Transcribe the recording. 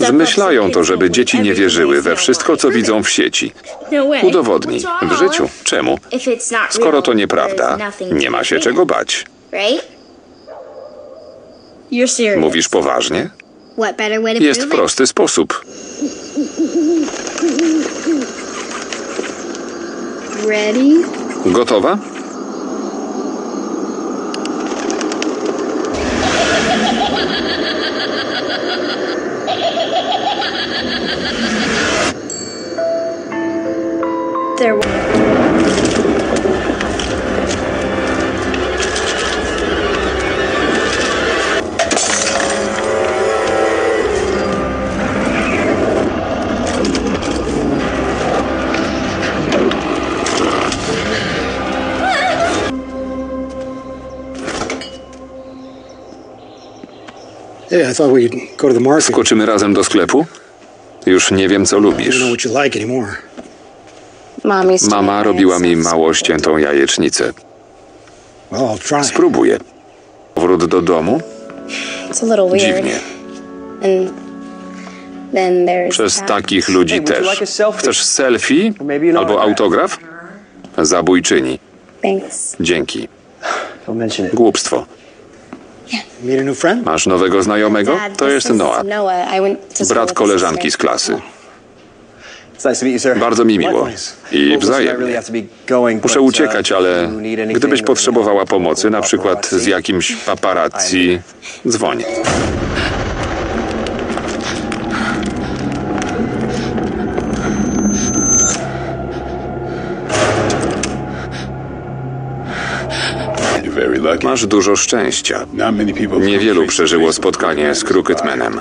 Zmyślają to, żeby dzieci nie wierzyły we wszystko, co widzą w sieci. Udowodnij. W życiu. Czemu? Skoro to nieprawda, nie ma się czego bać. Mówisz poważnie? Jest prosty sposób. Gotowa? Market. Skoczymy razem do sklepu? Już nie wiem, co lubisz. Mama robiła mi mało ściętą jajecznicę. Spróbuję. Powrót do domu? Dziwnie. Przez takich ludzi też. Chcesz selfie albo autograf? Zabójczyni. Dzięki. Głupstwo. Masz nowego znajomego? To jest Noah, brat koleżanki z klasy. Bardzo mi miło. I wzajemnie. have to be going, Muszę uh, uciekać, ale gdybyś potrzebowała pomocy, na przykład z jakimś paparazzi, dzwoń. Masz dużo szczęścia. Niewielu przeżyło spotkanie z Crookedmanem.